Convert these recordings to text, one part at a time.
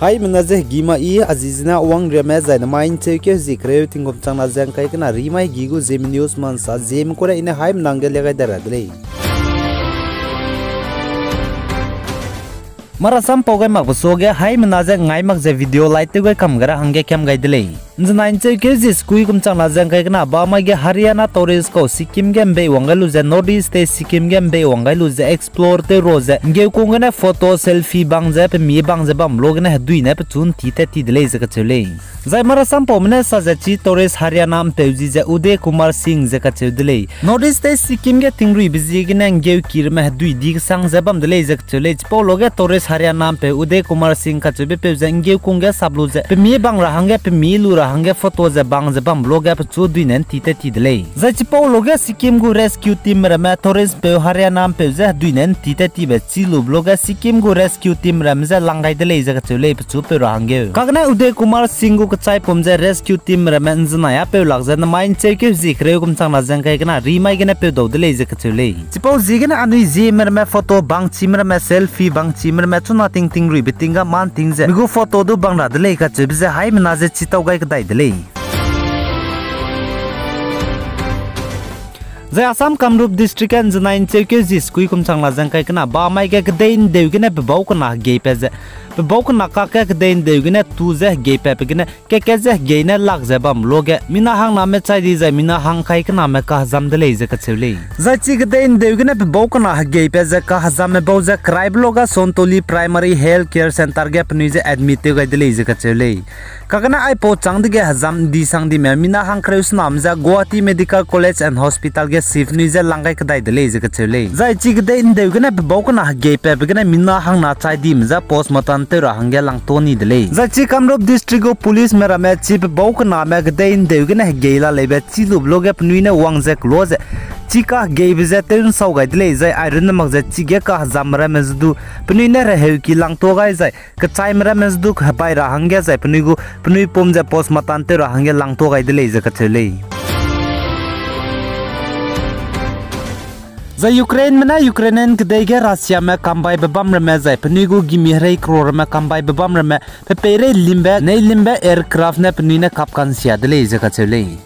hai menaje gima i azizna wang reme zaina main cheke zikre tingom changna jang kai kana rimai gigu zem news man sa zem kore ina hai menangge legai daradle mara sam pogai mak bosoge hai menaje ngai mak je video light te goi kam gara hange kem gai dile Ka che dele North East te Sikkim ge tingri bizi ge na nge kir ma dui di sang je bam dele je ka chele po log ge tourist Haryana am je je hange photo za bang za bam loga pa chu dui nen ti te ti dele za chi po loga sikkim gu rescue team ra ma thores pe haryana pe za dui nen ti te ti be chi lu loga sikkim gu rescue team ra ma za langai dele za ka chule chu pe ra hange kagna uday kumar singh gu chai pom za rescue team ra ma nzna ya pe lag za na main che ke zi kre kum chang na jang kai kana ri mai gena pe do dele za ka chule chi po zi gena anui zi mer ma photo bang chi mer ma selfie bang chi mer ma chu na ting ting ri bitinga man ting ze gu photo du bang ra dele ka za hai mna ze chi tau gai ka dai dele Zai Assam Kamrup District and Zanain Cheke Zis Kui Kum Chang La Zang Kai Kana Ba Mai Ka Kdain Dew Gina Bebau Kana Gay Peze Bebau Kana Ka Ka Kdain Dew Gina Tu Zeh Gay Pepe Gina Ke Ke Zeh Gay Na Lak Zeh Loge Mina Hang Na Me Chai Di Zai Mina Hang Kai Kana Me Ka Hazam Dele Zeh Ka Chevle Zai Chi Kdain Dew Gina Bebau Kana Gay Ka Hazam Me Bau Zeh Krai Bloga Sontoli Primary Health Care Center Ge Pnui Zeh Admit Te Gai Dele Zeh Ka Chevle Kagana ai po chang de ge hazam di sang di me mina hang kreus nam za Guwahati Medical College and Hospital ge sif ni za langai kadai de le ze ka chele zai chi ge de in na bo ka pe be ge na mina hang na chai di za post matan te ro hangya lang to ni dile za chi kamrop district go police mera me chief bau ka na me gde in de gna geila le be chi lu blog ap nuine wang ze close chi ka ge bi ze te un sau ga dile za iron mak za chi ge ka zamra me zdu pni ne re he ki lang to ga za ka chai mera me zdu khapai ra hangya za pni go pni pom za post matan te ro hangya lang to ga dile za ka thele За Ukraine mana Ukrainian kdege Russia ma kambay babam reme za pnigu gi mihrei kror ma kambay babam reme pe pere limbe ne limbe aircraft ne pnine kapkan sia dele izaka chele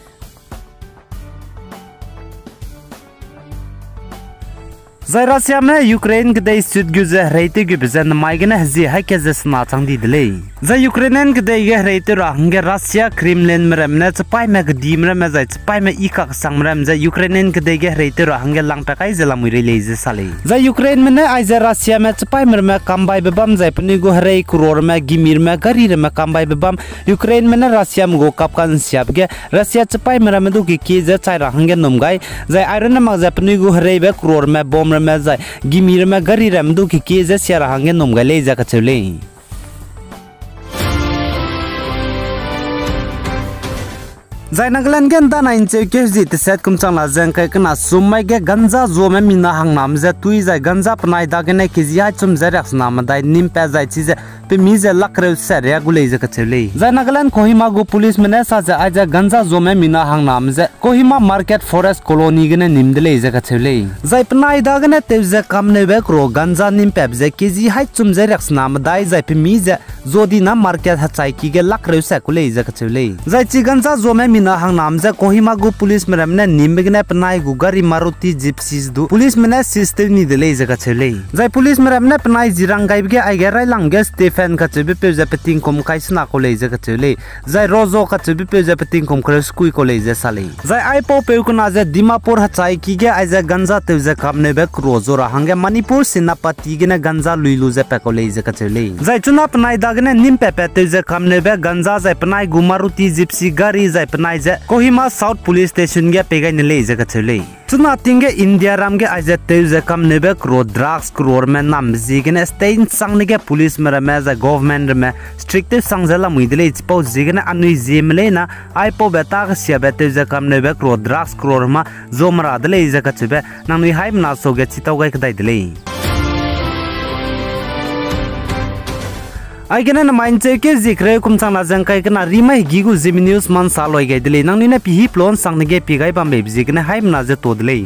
hrei kuror me gimir me gari re me kambai be bam Ukraine me ne Russia me go kap kan siap ge Russia chpai mrem du ki ki ze chai ra hange nomgai zai iron ma zai pni go ma za gimir ma gari ram du ki ke za sia ra hangen nom ga le za ka chule जाइनगलन गेन दा नाइन चे के जी ते set कुम चांग लाजें के कना सुमै के गंजा जो में मिना हंग नाम जे तुई जाय गंजा पनाई दा के ने किजिया चुम जे रख नाम दाई निम पे जाय चीजे कोहिमागु पुलिस मैंने साझे आज गंजा जो में मीना हंगनाम कोहिमा मार्केट फॉरेस्ट कॉलोनी गे निमदे छेवले जायपनागने तेजे कमने वेक्रो गंजा निम पेपे के जी हाई चुमजे रेक्स नाम दाई जायपे मीजे जोदीना मार्केट हचाई की गे लक रेव सैकुले छेवले जायची गंजा जो में मीना हंगनाम जे कोहिमागु पुलिस मैम ने निमगने पनाईगु गरी जिप्सीज दु पुलिस मैंने सिस्टे निदले छेवले जाय पुलिस मैम ने पनाई जिरंग गाइबे आई गे राय लंगे fan ka chu bi pe ja peting kom kai sna ko le ja ka chu le zai rozo ka chu bi pe ja peting kom kra skui ko le ja sali zai ai po pe ko na ja dimapur ha chai ki ge ai ja ganja te ja kam ne be rozo ra hange manipur sina pati ge na ganja lui lu ja pe ko le ja ka chu le zai chuna pnai dag ne nim pe pe te ja kam ne be ganja zai pnai gumaruti gypsy gari zai pnai ja kohima south police station ge pe ga ne le ja ka chu le Tuna tinge India ram ramge ajat teuze kam nebe kro drugs kror me nam zigene ne ge police mere me za government me strict sang sangzala muidile ipo zigene anui zimle na ai po beta gsia beteuze kam nebe kro drugs kror ma zomra dile izaka chebe nanui haim na so soge chitau ga kdai dile আইগেনে মাইন চেকে জিখ্রে কুম সঙ্গা জং কাইকনা Rima Hugo জিমিনিউস মান সালয় গাইদলে নাংনিনা পিহি plan সঙ্গে পিগাই বামবে বিজিগনে হাইম নাজে তোদলে